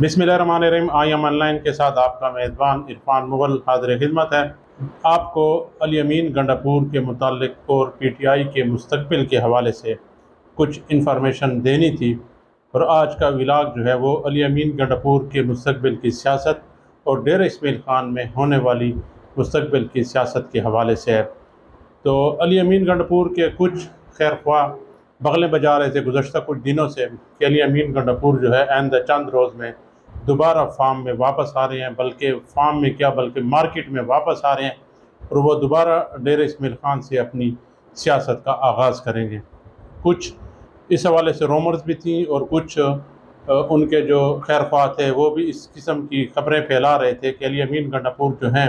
बिसमीम I am online के साथ आपका मेज़बान इरफान मुगल हाजिर खिदमत है। आपको अली अमीन गंडापुर के मुतल और पी टी आई के मुस्तबिल के हवाले से कुछ इन्फॉर्मेशन देनी थी। और आज का विलाग जो है वो अली अमीन गंडापुर के मुस्तबिल की सियासत और डेर इसमेल ख़ान में होने वाली मुस्तबिल की सियासत के हवाले से है। तो अली अमीन गंडापुर के कुछ खैर ख्वाह बगलें बजा रहे थे गुजशत कुछ दिनों से कि अली अमीन गंडापुर जो है आंद चंद रोज़ में दोबारा फार्म में वापस आ रहे हैं, बल्कि फार्म में क्या, बल्कि मार्केट में वापस आ रहे हैं, और वो दोबारा डेर इसमिल खान से अपनी सियासत का आगाज़ करेंगे। कुछ इस हवाले से रोमर्स भी थी और कुछ उनके जो खैर ख्वाह थे, वो भी इस किस्म की खबरें फैला रहे थे कि अली अमीन गंडापुर जो हैं,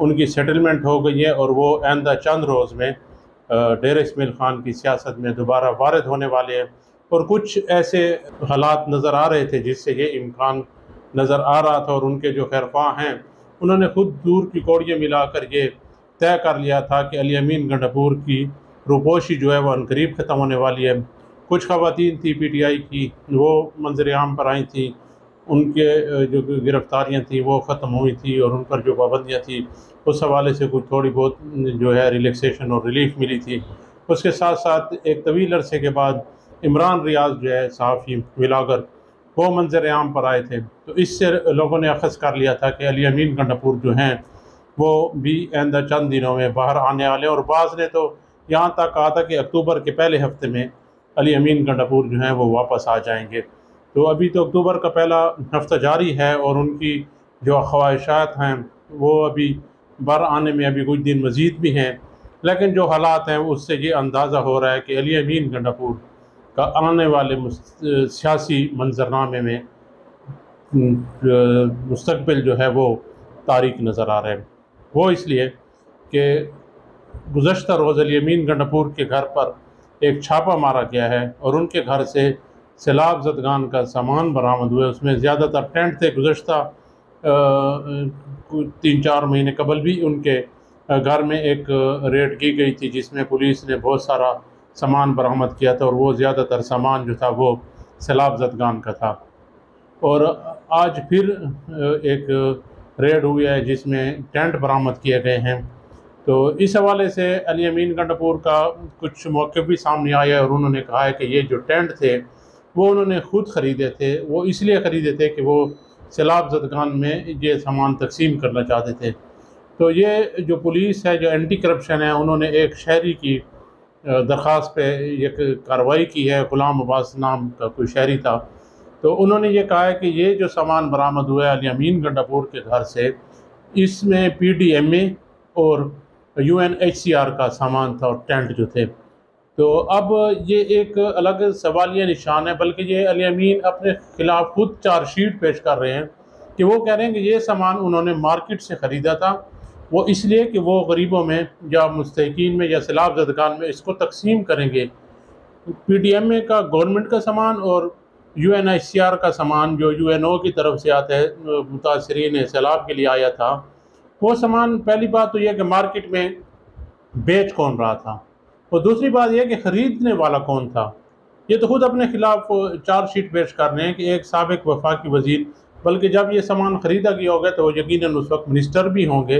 उनकी सेटलमेंट हो गई है और वो आंदा चंद रोज़ में डेर इसमिल ख़ान की सियासत में दोबारा वारद होने वाले हैं। और कुछ ऐसे हालात नज़र आ रहे थे जिससे ये इम्कान नज़र आ रहा था और उनके जो खैरफा हैं, उन्होंने खुद दूर की कौड़ियाँ मिलाकर ये तय कर लिया था कि अली अमीन गंडापुर की रुपोशी जो है वह अनकरीब ख़त्म होने वाली है। कुछ खवतिन थी पी टी आई की, वो मंजर आम पर आई थी, उनके जो गिरफ़्तारियाँ थी वो ख़त्म हुई थी और उन पर जो पाबंदियाँ थी, उस हवाले से कुछ थोड़ी बहुत, जो है रिलैक्सेशन और रिलीफ मिली थी। उसके साथ साथ एक तवील अरसे के बाद इमरान रियाज जो है सहाफ़ी विलागर वो मंजर आम पर आए थे। तो इससे लोगों ने अखज़ कर लिया था कि अली अमीन गंडापुर जो हैं, वो भी आंदा चंद दिनों में बाहर आने वाले और बाज़ ने तो यहाँ तक कहा था कि अक्टूबर के पहले हफ़्ते में अली अमीन गंडापुर जो हैं, वो वापस आ जाएँगे। तो अभी तो अक्टूबर का पहला हफ़्ता जारी है और उनकी जो ख्वाहिशात हैं, वो अभी बाहर आने में अभी कुछ दिन मज़ीद भी हैं। लेकिन जो हालात हैं, उससे ये अंदाज़ा हो रहा है कि अली अमीन गंडापुर का आने वाले सियासी मंजरनामे में मुस्तबिल जो है वो तारीख नज़र आ रहे हैं। वो इसलिए कि गुज्त रोज़ अमीन गंडपुर के घर पर एक छापा मारा गया है और उनके घर से सैलाब जदगान का सामान बरामद हुए उसमें ज़्यादातर टेंट थे गुज्त तीन चार महीने कबल भी उनके घर में एक रेड की गई थी, जिसमें पुलिस ने बहुत सारा सामान बरामद किया था और वो ज़्यादातर सामान जो था वो सैलाब जदगान का था। और आज फिर एक रेड हुई है जिसमें टेंट बरामद किए गए हैं। तो इस हवाले से अली अमीन गंडपुर का कुछ मौक़ भी सामने आया और उन्होंने कहा है कि ये जो टेंट थे, वो उन्होंने ख़ुद ख़रीदे थे। वो इसलिए ख़रीदे थे कि वो सैलाब जदगान में ये सामान तकसीम करना चाहते थे। तो ये जो पुलिस है, जो एंटी करप्शन है, उन्होंने एक शहरी की दरख्वास्त पे एक कार्रवाई की है, ग़ुलाम अब्बास नाम का कोई शहरी था। तो उन्होंने ये कहा है कि ये जो सामान बरामद हुआ है अली अमीन गंडापुर के घर से, इसमें पी डी एम ए और U N H C R का सामान था और टेंट जो थे। तो अब ये एक अलग सवालिया निशान है, बल्कि ये अली अमीन अपने ख़िलाफ़ खुद चार्जशीट पेश कर रहे हैं कि वो कह रहे हैं कि ये सामान उन्होंने मार्केट से ख़रीदा था वो इसलिए कि वो गरीबों में या मुस्तकिन में या सैलाब जदगान में इसको तकसीम करेंगे। पी डी एम ए का गवर्नमेंट का सामान और U N I C R का सामान जो यू एन ओ की तरफ़ से आता है, मुतासरीन सैलाब के लिए आया था, वो सामान पहली बात तो यह कि मार्केट में बेच कौन रहा था और दूसरी बात यह कि ख़रीदने वाला कौन था। ये तो खुद अपने ख़िलाफ़ चार्जशीट पेश कर रहे हैं कि एक सबक वफाकी वज़ीर, बल्कि जब ये सामान ख़रीदा गया होगा तो वो यकीन उस वक्त मिनिस्टर भी होंगे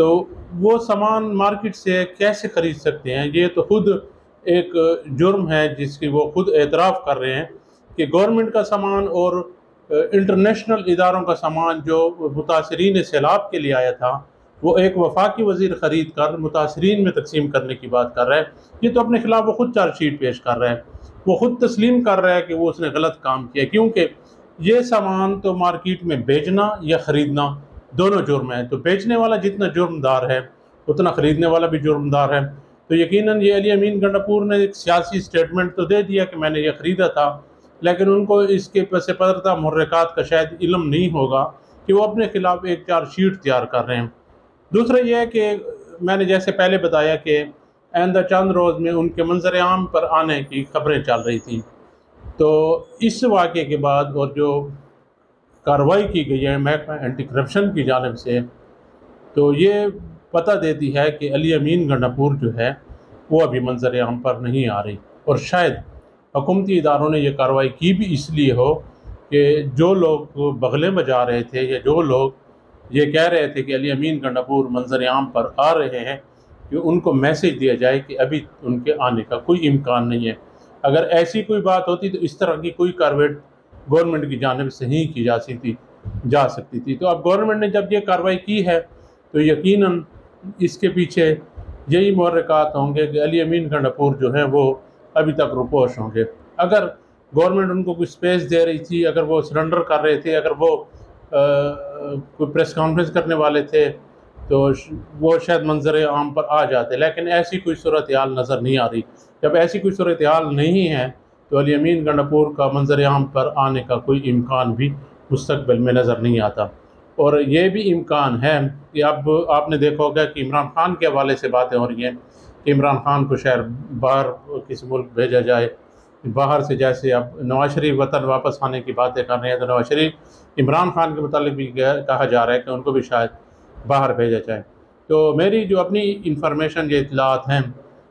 तो वो सामान मार्केट से कैसे ख़रीद सकते हैं? ये तो खुद एक जुर्म है जिसकी वो खुद एतराफ़ कर रहे हैं कि गवर्नमेंट का सामान और इंटरनेशनल इदारों का सामान जो मुतासरीन सैलाब के लिए आया था, वो एक वफाकी वज़ीर ख़रीद कर मुतासरीन में तकसीम करने की बात कर रहा है। ये तो अपने ख़िलाफ़ वो खुद चार्जशीट पेश कर रहा है। वो ख़ुद तस्लीम कर रहा है कि वो उसने गलत काम किया, क्योंकि ये सामान तो मार्केट में बेचना या ख़रीदना दोनों जुर्म हैं। तो बेचने वाला जितना जुर्मदार है, उतना ख़रीदने वाला भी जुर्मदार है। तो यकीनन ये अली अमीन गंडापुर ने एक सियासी स्टेटमेंट तो दे दिया कि मैंने ये ख़रीदा था, लेकिन उनको इसके पैसे पदरता महरक़ात का शायद इलम नहीं होगा कि वो अपने ख़िलाफ़ एक चार्जशीट तैयार कर रहे हैं। दूसरा यह है कि मैंने जैसे पहले बताया कि आंदा चंद रोज़ में उनके मंजर आम पर आने की खबरें चल रही थी। तो इस वाक़े के बाद और जो कार्रवाई की गई है, महकमा एंटी करप्शन की जानब से। तो ये पता देती है कि अली अमीन गंडापुर जो है, वो अभी मंजर आम पर नहीं आ रही। और शायद हुकूमती इदारों ने यह कार्रवाई की भी इसलिए हो कि जो लोग बगलें बजा रहे थे या जो लोग ये कह रहे थे कि अली अमीन गंडापुर मंजर आम पर आ रहे हैं, कि उनको मैसेज दिया जाए कि अभी उनके आने का कोई इम्कान नहीं है। अगर ऐसी कोई बात होती तो इस तरह की कोई कार्रवाई गवर्नमेंट की जानब से ही की जा सकती जा सकती थी। तो अब गवर्नमेंट ने जब ये कार्रवाई की है तो यकीनन इसके पीछे यही महरक़ात होंगे कि अली अमीन गंडापुर जो हैं वो अभी तक रुपोश होंगे। अगर गवर्नमेंट उनको कुछ स्पेस दे रही थी, अगर वो सरेंडर कर रहे थे, अगर वो कोई प्रेस कॉन्फ्रेंस करने वाले थे तो वो शायद मंजर आम पर आ जाते। लेकिन ऐसी कोई सूरत हाल नज़र नहीं आ रही। जब ऐसी कोई सूरत हाल नहीं है तो अली अमीन गंडापुर का मंजर आम पर आने का कोई इम्कान भी मुस्तबिल में नज़र नहीं आता। और ये भी इम्कान है कि अब आपने देखा होगा कि इमरान खान के हवाले से बातें हो रही हैं कि इमरान खान को शायद बाहर किसी मुल्क भेजा जाए, बाहर से जैसे अब नवाज़ शरीफ वतन वापस आने की बातें कर रहे हैं तो नवाज़ शरीफ इमरान खान के मतलब भी कहा जा रहा है कि उनको भी शायद बाहर भेजा जाए। तो मेरी जो अपनी इंफॉर्मेशन ये इतलात हैं,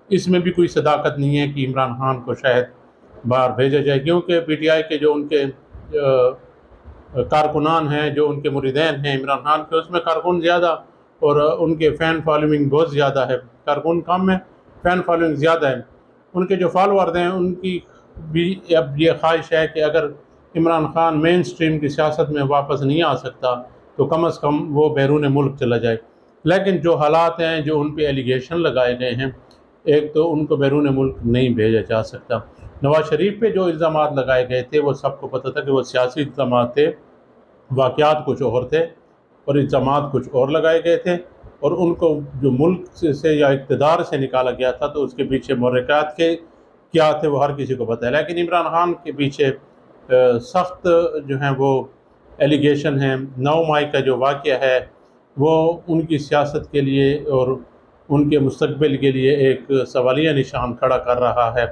इसमें भी कोई सदाकत नहीं है कि इमरान खान को शायद बाहर भेजा जाए, क्योंकि पी टी आई के जो उनके कारकुनान हैं, जो उनके मुरीदैन हैं इमरान खान के, उसमें कारकुन ज़्यादा और उनके फ़ैन फॉलोइंग बहुत ज़्यादा है। कारकुन कम है, फ़ैन फॉलोइंग ज़्यादा है। उनके जो फॉलोअर्स हैं, उनकी भी अब ये ख्वाहिश है कि अगर इमरान खान मेन स्ट्रीम की सियासत में वापस नहीं आ सकता तो कम अज़ कम वो बैरून मुल्क चला जाए। लेकिन जो हालात हैं, जो उन पर एलिगेशन लगाए गए हैं, एक तो उनको बैरून मुल्क नहीं भेजा जा सकता। नवाज़ शरीफ पे जो इल्ज़ाम लगाए गए थे, वो सबको पता था कि वो सियासी इल्ज़ाम थे वाक़ात कुछ और थे और इल्ज़ाम कुछ और लगाए गए थे और उनको जो मुल्क से या इकतदार से निकाला गया था तो उसके पीछे मरक़ात के क्या थे, वो हर किसी को पता है। लेकिन इमरान खान के पीछे सख्त जो हैं वो एलिगेशन हैं। नौ माई का जो वाक़ है, वो उनकी सियासत के लिए और उनके मुस्तबिल के लिए एक सवालिया निशान खड़ा कर रहा है।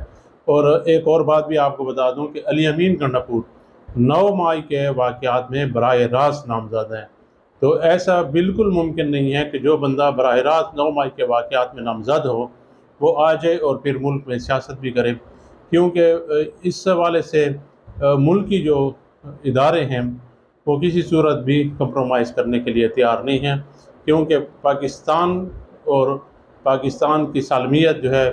और एक और बात भी आपको बता दूँ कि अली अमीन गंडापुर नौ माई के वाक़ात में बर रास्त नामजद हैं। तो ऐसा बिल्कुल मुमकिन नहीं है कि जो बंदा बर रास्त नौ माई के वाक़ात में नामजद हो, वो आ जाए और फिर मुल्क में सियासत भी करे। क्योंकि इस हवाले से मुल्क की जो इदारे हैं, वो किसी सूरत भी कंप्रोमाइज़ करने के लिए तैयार नहीं हैं। क्योंकि पाकिस्तान और पाकिस्तान की सालमियत जो है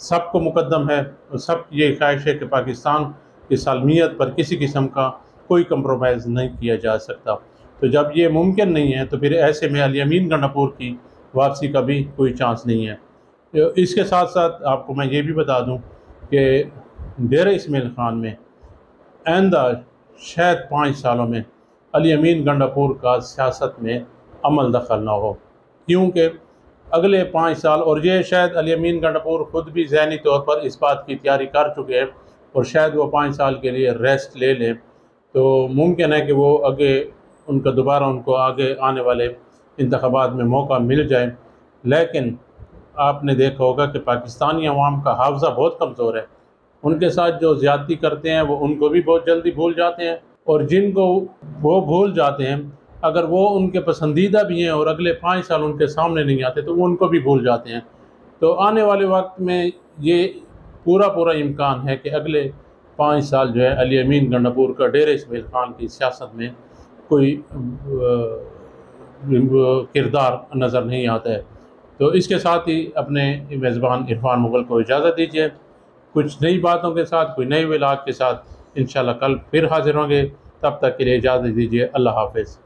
सबको मुकदम है और सब ये ख्वाहिश है कि पाकिस्तान की सालमियत पर किसी किस्म का कोई कंप्रोमाइज़ नहीं किया जा सकता। तो जब ये मुमकिन नहीं है तो फिर ऐसे में अली अमीन गंडापुर की वापसी का भी कोई चांस नहीं है। तो इसके साथ साथ आपको मैं ये भी बता दूँ कि डेर इसमेल ख़ान में आइंदा शायद पाँच सालों में अली अमीन गंडापुर का सियासत में अमल दखल ना हो। क्योंकि अगले पाँच साल, और ये शायद अली अमीन गंडापुर ख़ुद भी जहनी तौर पर इस बात की तैयारी कर चुके हैं, और शायद वो पाँच साल के लिए रेस्ट ले लें। तो मुमकिन है कि वो आगे उनका दोबारा उनको आगे आने वाले इंतबात में मौका मिल जाए। लेकिन आपने देखा होगा कि पाकिस्तानी अवाम का हाफजा बहुत कमज़ोर है। उनके साथ जो ज़्यादती करते हैं, वो उनको भी बहुत जल्दी भूल जाते हैं, और जिनको वो भूल जाते हैं अगर वो उनके पसंदीदा भी हैं और अगले पाँच साल उनके सामने नहीं आते तो वो उनको भी भूल जाते हैं। तो आने वाले वक्त में ये पूरा पूरा इम्कान है कि अगले पाँच साल जो है अली अमीन गंडापुर का डेर इसमेल खान की सियासत में कोई किरदार नज़र नहीं आता है। तो इसके साथ ही अपने मेज़बान इरफान मुग़ल को इजाज़त दीजिए। कुछ नई बातों के साथ, कोई नए विलाग के साथ इन कल फिर हाजिर होंगे। तब तक के लिए इजाज़त दीजिए। अल्लाह हाफिज़।